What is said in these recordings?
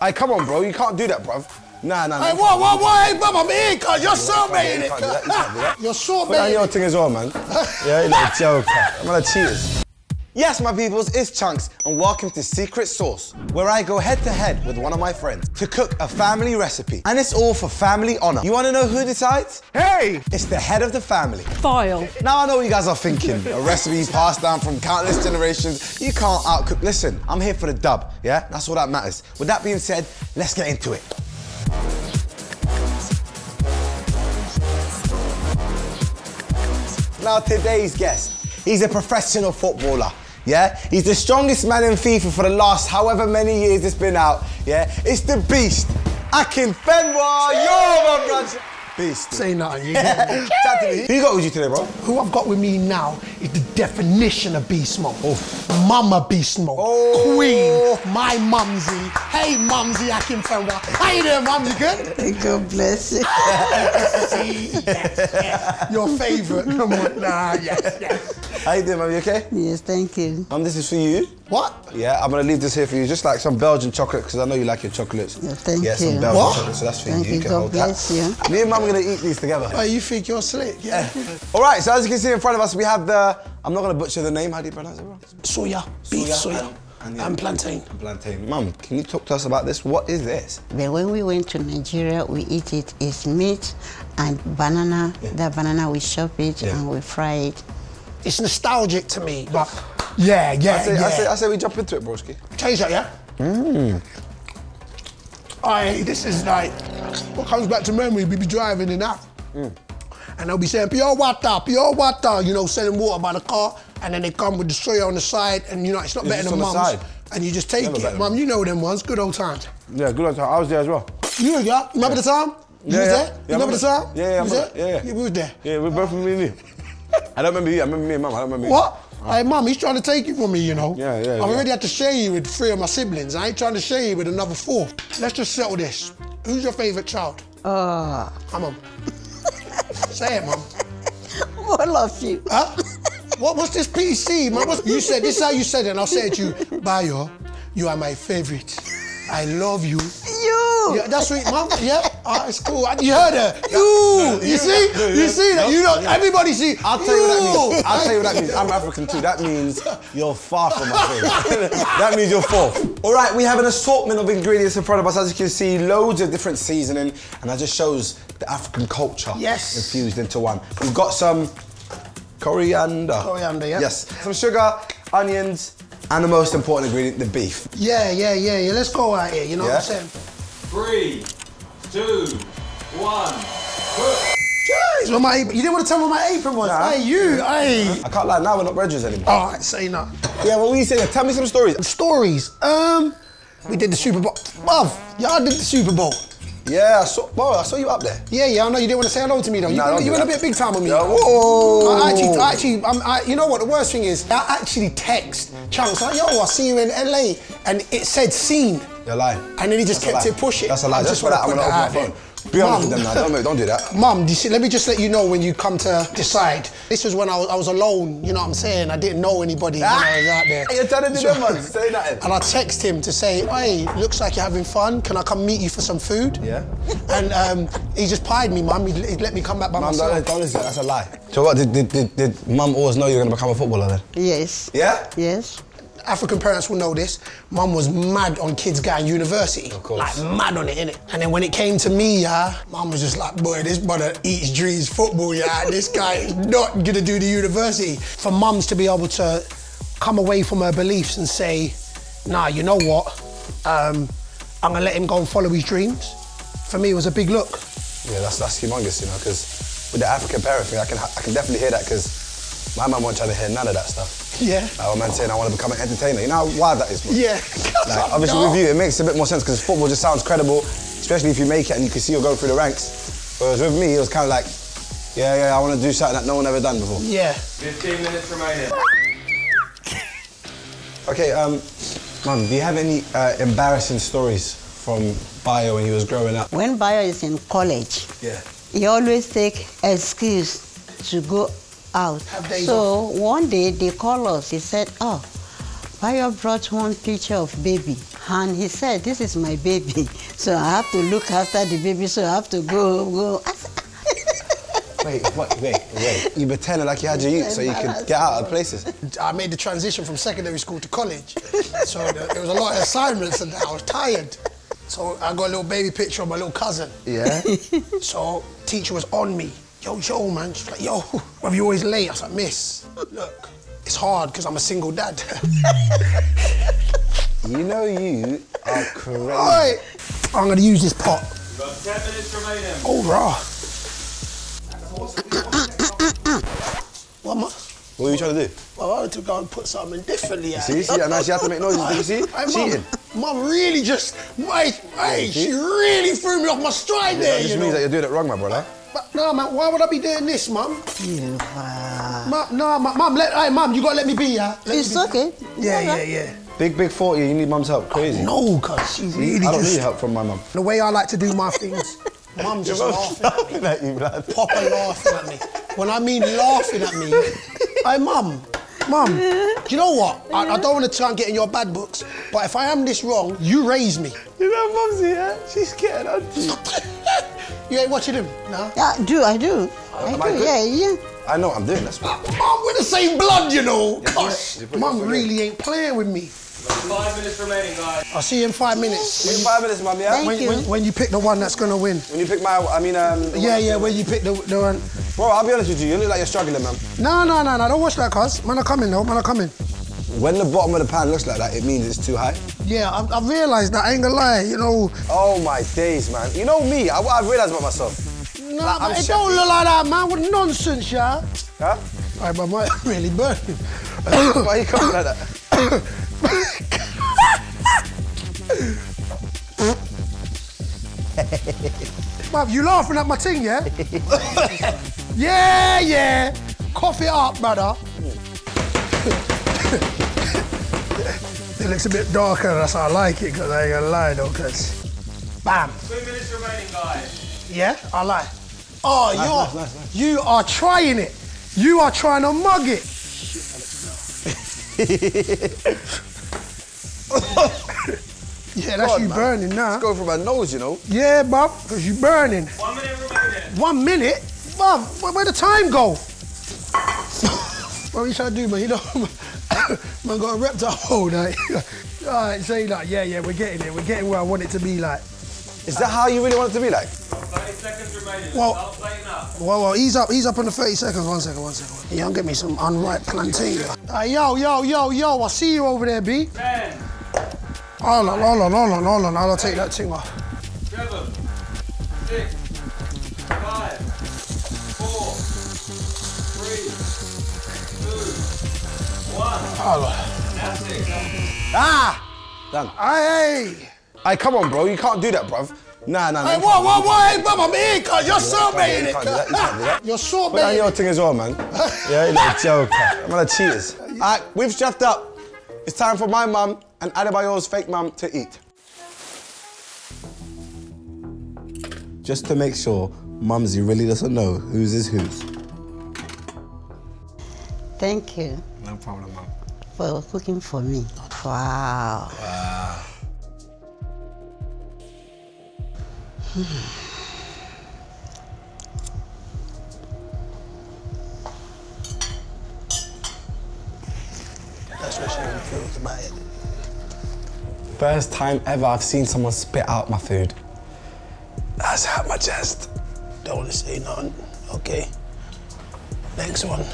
Hey, come on, bro. You can't do that, bruv. Nah, nah, nah. Hey, what, what, what? Hey, Bob, I'm here, cuz. You're so You made it. can't you can't do that. You're so Put on your thing as well, man. yeah, you little joker. I'm gonna cheaters. Yes, my peoples, it's Chunkz, and welcome to Secret Sauce, where I go head to head with one of my friends to cook a family recipe. And it's all for family honor. You wanna know who decides? Hey! It's the head of the family. File. Now I know what you guys are thinking. A recipe passed down from countless generations. You can't outcook. Listen, I'm here for the dub, yeah? That's all that matters. With that being said, let's get into it. Now today's guest, he's a professional footballer. Yeah, he's the strongest man in FIFA for the last however many years it's been out. Yeah, it's the beast, Akinfenwa. Yo, my brother. Beast. Say nothing. You get me? Chat to me. Who you got with you today, bro? Who I've got with me now is the definition of beast mode. Oh. Mama beast mode. Oh. Queen, my mumsy. Hey, mumsy, Akinfenwa. How you doing, mum? You good? God bless you. See, yes, yes. Your favourite. Come on. Nah, yes, yes. How you doing, man? You okay? Yes, thank you. Um, this is for you. What? Yeah, I'm gonna leave this here for you, just like some Belgian chocolate, because I know you like your chocolates. Yeah, thank yeah, some you. Belgian What? chocolate, so that's for Thank you. you, can God hold bless that. you. Me and mum are gonna eat these together. Oh, you think you're slick? Yeah. All right, so as you can see in front of us, we have the. I'm not gonna butcher the name. How do you pronounce it, bro? Suya, beef Suya suya, and- and, and- plantain. Plantain. Mum, can you talk to us about this? What is this? But when we went to Nigeria, we eat it. It's meat and banana. The banana, we chop it Yeah. and we fry it. It's nostalgic to me, but yeah, yeah, I say, yeah. I say, I say we jump into it, broski. Change that, yeah? Mmm. Aye, this is like, what comes back to memory, we be driving in that. Mm. And they'll be saying, pure water, pure water, you know, selling water by the car. And then they come with the suya on the side, and you know, it's not Is better than on mum's. And you just take Never it. better. Mum, you know them ones, good old times. Yeah, good old times. I was there as well. You, yeah? You remember the time? You Yeah, was yeah. there? Yeah, you remember the I time? remember- yeah, yeah, I You was there? yeah, yeah. We was there. Yeah, we're both from me and you. I don't remember you. I remember me and mum. I don't remember you. What? Hey, mum, he's trying to take you from me, you know. Yeah, yeah, I've yeah. already had to share you with three of my siblings. I ain't trying to share you with another four. Let's just settle this. Who's your favourite child? Oh, Come on. Say it, mum. all love you. Huh? What, was this PC, man? What's, you said, this is how you said it, and I'll say it to you. Bayo, you are my favourite. I love you. You. Yeah, that's sweet, mom. Yeah, ah, it's cool. You heard her. You. You see? You see that? You know, everybody see. I'll tell you what that means. I'll tell you what that means. I'm African too. That means you're far from my favorite. that means you're fourth. All right, we have an assortment of ingredients in front of us. As you can see, loads of different seasoning, and that just shows the African culture Yes. infused into one. We've got some coriander. Coriander, yeah. Yes. Some sugar, onions, and the most important ingredient, the beef. Yeah, yeah, yeah, yeah. Let's go out here. You know Yeah? what I'm saying? Three, two, one, cook. Jeez, well, my, you didn't want to tell me what my apron was. Nah. Hey, you, hey. I can't lie, now we're not brethren anymore. All right, say no. Yeah, what were you saying? Tell me some stories. Stories. Um, we did the Super Bowl. Bruv, y'all did the Super Bowl. Yeah, I saw, bro, I saw you up there. Yeah, yeah, I know you didn't want to say hello to me though. You, Nah, went, don't you went a bit big time on me. Yeah, whoa. I actually, I actually, I'm, I, you know what? The worst thing is, I actually text Chunkz like, "Yo, I see you in LA," and it said "seen," You're lying. and then he just That's a kept it pushing. That's a lie. I Just for that, I'm wanna gonna put open my phone. Be honest with them now. Don't, don't do that. Mum, see, let me just let you know when you come to decide. This was when I was, I was alone, you know what I'm saying? I didn't know anybody when I was out there. You're trying to do them ones. Say nothing. And I text him to say, hey, looks like you're having fun. Can I come meet you for some food? Yeah. And um, he just pied me, mum. He, he let me come back by Mum, myself. don't, don't listen. That's a lie. So what? Did, did, did, did mum always know you were gonna become a footballer then? Yes. Yeah. Yes. African parents will know this. Mum was mad on kids going university. Of course. Like mad on it, innit? And then when it came to me, yeah, mum was just like, boy, this brother eats, dreams football, yeah. This guy is not gonna do the university. For mums to be able to come away from her beliefs and say, nah, you know what? Um, I'm gonna let him go and follow his dreams. For me, it was a big look. Yeah, that's that's humongous, you know, because with the African parent thing, I can I can definitely hear that because my mum won't trying to hear none of that stuff. Yeah. Like, my man saying I want to become an entertainer. You know how wild that is, bro? Yeah. Like, obviously with you, it makes a bit more sense because football just sounds credible, especially if you make it and you can see you're going through the ranks. Whereas with me, it was kind of like, yeah, yeah, I want to do something that no one ever done before. Yeah. 15 minutes remaining. Okay, um, mum, do you have any uh, embarrassing stories from Bayo when he was growing up? When Bayo is in college, Yeah. he always take excuse to go out. So one day they call us. He said, "Oh, Bayo brought one picture of baby. And he said, this is my baby. So I have to look after the baby, so I have to go, go. Wait, what, wait, wait. You pretended like you had your youth so you could get out of places. I made the transition from secondary school to college. So there was a lot of assignments and I was tired. So I got a little baby picture of my little cousin. Yeah? So teacher was on me. Yo, yo, man. She's like, yo, why are you always late? I was like, miss, look, it's hard because I'm a single dad. You know you are crazy. Alright, I'm gonna use this pot. You've got 10 minutes remaining. Oh, raw. what am I? What are you trying to do? Well, I wanted to go and put something differently out. Eh? See, see, and now she has to make noises. Did you see? Hey, Cheating. Mum, mum really just, mate, hey, see? she really threw me off my stride there, That just means know. that you're doing it wrong, my brother. But no, man, why would I be doing this, mum? Silver. Mum, no, mum, mum, let, hey, mum, you gotta let me be, yeah? Let me It's be. okay. Yeah, yeah, yeah. Big, big 40, you need mum's help. Crazy. No, cuz she really I don't just... need help from my mum. The way I like to do my things, mum's just laughing at me. at you, blood. Papa laughing at me. When I mean laughing at me, hey, mum, mum, do you know what? I, I don't want to try and get in your bad books, but if I am this wrong, you raise me. You know mum's here? She's getting on to you. You ain't watching him? No? Yeah, I do, I do. I Am I do, good? yeah, yeah. I know I'm doing, that's why. Mum, we're the same blood, you know. Gosh, you mum really ain't playing with me. 5 minutes remaining, guys. I'll see you in five minutes. Give me five minutes, mum, yeah? Thank When, you. when, when you pick the one that's gonna win. When you pick my, I mean, um... Yeah, yeah, when you pick the, the one. Bro, I'll be honest with you, you look like you're struggling, man. No, no, no, no, don't watch that, cuz. Man are coming, though, man are coming. When the bottom of the pan looks like that, it means it's too high. Yeah, I've, I've realised that, I ain't gonna lie, you know. Oh my days, man. You know me, I, what I've realised about myself. No, Like, it chef- don't look like that, man. What nonsense, yeah? Huh? All right, but my really burning. Why are you coming like that? Bruv, you laughing at my thing, yeah? yeah, yeah. Cough it up, brother. It looks a bit darker, that's how I like it, because I ain't gonna lie, though, because... Bam. 2 minutes remaining, guys. Yeah, I lie. Oh, you're, nice, nice, nice. you are trying it. You are trying to mug it. yeah, that's God, you man. burning now. It's going through my nose, you know. Yeah, bruv, because you're burning. 1 minute remaining. One minute? Bruv, where, where the time go? what are you trying to do, man? You know, man got a reptile like. All right, say like, yeah, yeah, we're getting it. We're getting where I want it to be like. Is that how you really want it to be like? 30 seconds remaining. Well- Start plating up. Well, well, ease up, ease up on the 30 seconds. One second, one second. Yeah, get me some unripe plantain. Hey, yo, yo, yo, yo, I see you over there, B. 10, Hold on, hold on, hold on, hold on. I'll take that thing off. 2, 1. Hold on. That's it. Ah! Done. Hey, Hey, come on, bro. You can't do that, bruv. Nah, nah, nah. hey, you whoa, can't whoa, whoa, hey, bub, I'm here, cuz. You're You can't it, do that. You can't do that. You're Put down your thing as well, man. yeah, you little joker. I'm gonna cheaters. All right, we've strapped up. It's time for my mum and Adebayo's fake mum to eat. Just to make sure Mumsy really doesn't know whose is whose. Thank you No problem, mum. For cooking for me. Wow. That's what she feels about it. First time ever I've seen someone spit out my food. That's out my chest. Don't want to say nothing. Okay. Next one.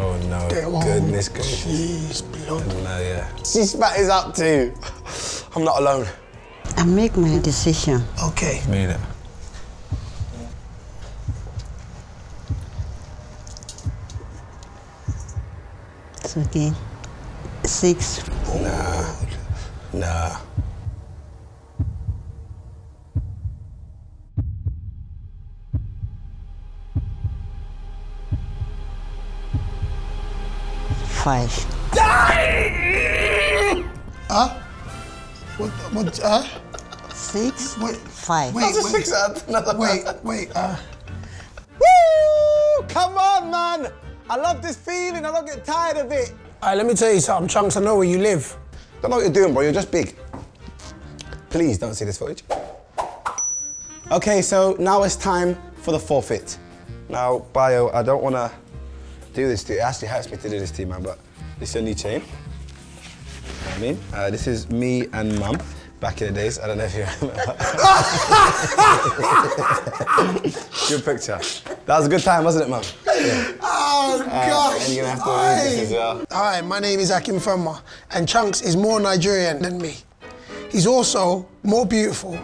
Oh no, Damn, goodness gracious. Jeez, blood. No, uh, yeah. She spat his up too. I'm not alone. I make my decision. Okay. Made it. It's okay. Six. Nah. Nah. Five. Huh? What, what, uh? Six. Wait, Five. wait, wait. six out. Wait, wait, uh. Woo! Come on! on, man. I love this feeling. I don't get tired of it. All right, let me tell you something, Chunkz. I know where you live. Don't know what you're doing, bro. You're just big. Please don't see this footage. Okay, so now it's time for the forfeit. Now, Bayo, I don't want to do this to you. It actually hurts me to do this to you, man, but it's your new chain. You know what I mean? Uh, this is me and mum back in the days. I don't know if you remember. good picture. That was a good time, wasn't it, mum? Yeah. Oh, gosh. and you're gonna have to read this as well. Hi, my name is Akinfenwa, and Chunkz is more Nigerian than me. He's also more beautiful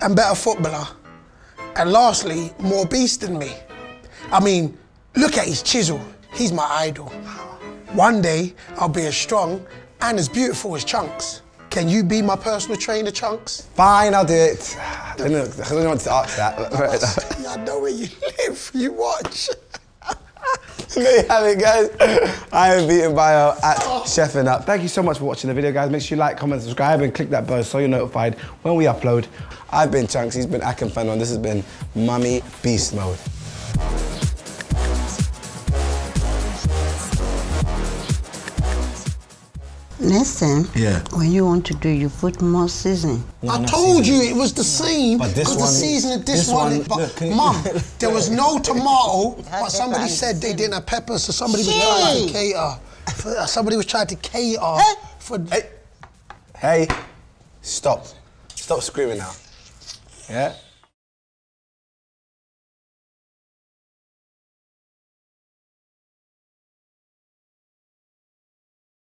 and better footballer, and lastly, more beast than me. I mean, look at his chisel. He's my idol. One day, I'll be as strong and as beautiful as Chunkz. Can you be my personal trainer, Chunkz? Fine, I'll do it. I don't know, I don't want to ask that. I know where you live. You watch. there you have it, guys. I am beaten Bayo at Chefing Up. Thank you so much for watching the video, guys. Make sure you like, comment, subscribe, and click that bell so you're notified when we upload. I've been Chunkz, he's been Akinfenwa, this has been Mummy Beast Mode. Next time, Yeah. when you want to do, you put more seasoning. I told you it was the same But this because the one- seasoning this, this one. one- but look, can mum, there was no tomato, but somebody and said they didn't have peppers, so uh, somebody was trying to cater. For- Somebody was trying to cater for. Hey, hey, stop. Stop screaming now. Yeah?